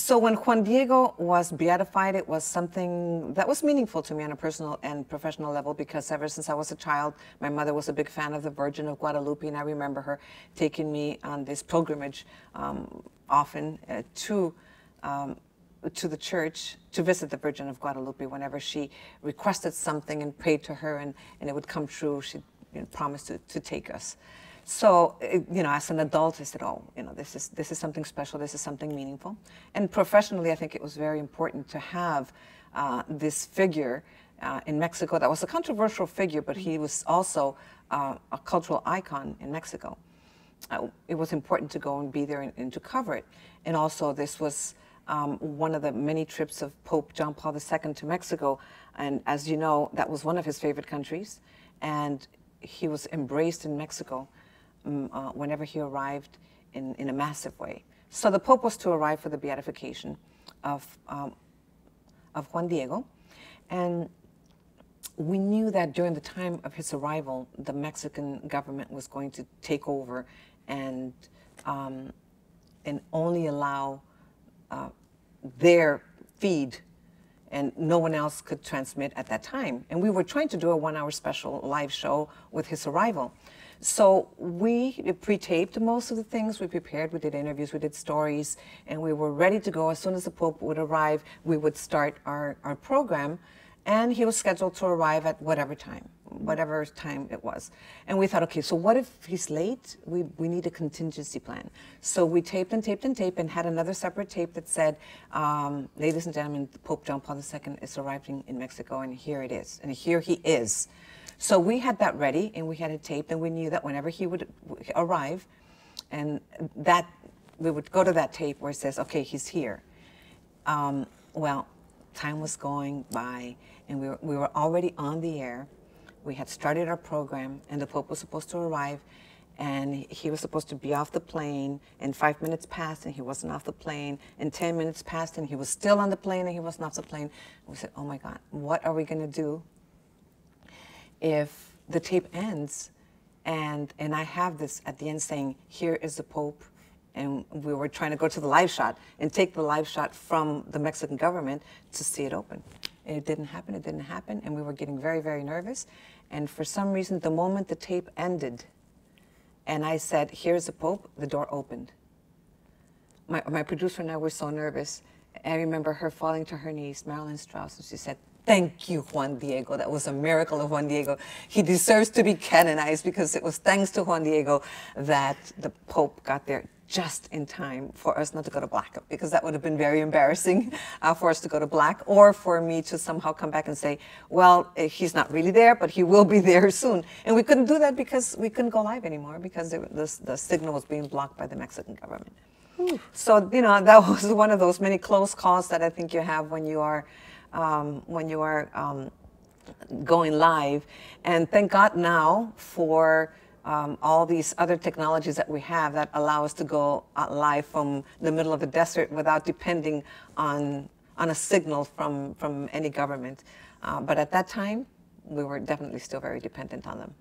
So when Juan Diego was beatified, it was something that was meaningful to me on a personal and professional level because ever since I was a child, my mother was a big fan of the Virgin of Guadalupe, and I remember her taking me on this pilgrimage um, often uh, to. Um, to the church to visit the Virgin of Guadalupe whenever she requested something and prayed to her and, and it would come true. She you know, promised to, to take us. So, you know, as an adult, I said, oh, you know, this is, this is something special, this is something meaningful. And professionally, I think it was very important to have uh, this figure uh, in Mexico that was a controversial figure, but he was also uh, a cultural icon in Mexico. Uh, it was important to go and be there and, and to cover it. And also, this was um, one of the many trips of Pope John Paul II to Mexico. And as you know, that was one of his favorite countries. And he was embraced in Mexico uh, whenever he arrived in, in a massive way. So the Pope was to arrive for the beatification of, um, of Juan Diego. And we knew that during the time of his arrival, the Mexican government was going to take over and, um, and only allow uh, their feed and no one else could transmit at that time. And we were trying to do a one hour special live show with his arrival. So we pre-taped most of the things. We prepared, we did interviews, we did stories, and we were ready to go. As soon as the Pope would arrive, we would start our, our program. And he was scheduled to arrive at whatever time, whatever time it was. And we thought, okay, so what if he's late? We, we need a contingency plan. So we taped and taped and taped and had another separate tape that said, um, ladies and gentlemen, Pope John Paul II is arriving in Mexico, and here it is. And here he is. So we had that ready and we had it taped and we knew that whenever he would arrive and that we would go to that tape where it says, okay, he's here. Um, well, time was going by and we were, we were already on the air. We had started our program and the Pope was supposed to arrive and he was supposed to be off the plane and five minutes passed and he wasn't off the plane and 10 minutes passed and he was still on the plane and he wasn't off the plane. We said, oh my God, what are we going to do if the tape ends and and I have this at the end saying, here is the Pope, and we were trying to go to the live shot and take the live shot from the Mexican government to see it open. And it didn't happen, it didn't happen, and we were getting very, very nervous. And for some reason, the moment the tape ended, and I said, here's the Pope, the door opened. My, my producer and I were so nervous. I remember her falling to her knees, Marilyn Strauss, and she said, Thank you, Juan Diego. That was a miracle of Juan Diego. He deserves to be canonized because it was thanks to Juan Diego that the Pope got there just in time for us not to go to black because that would have been very embarrassing uh, for us to go to black or for me to somehow come back and say, well, eh, he's not really there, but he will be there soon. And we couldn't do that because we couldn't go live anymore because the, the, the signal was being blocked by the Mexican government. So, you know, that was one of those many close calls that I think you have when you are um, when you are um, going live. And thank God now for um, all these other technologies that we have that allow us to go uh, live from the middle of the desert without depending on, on a signal from, from any government. Uh, but at that time, we were definitely still very dependent on them.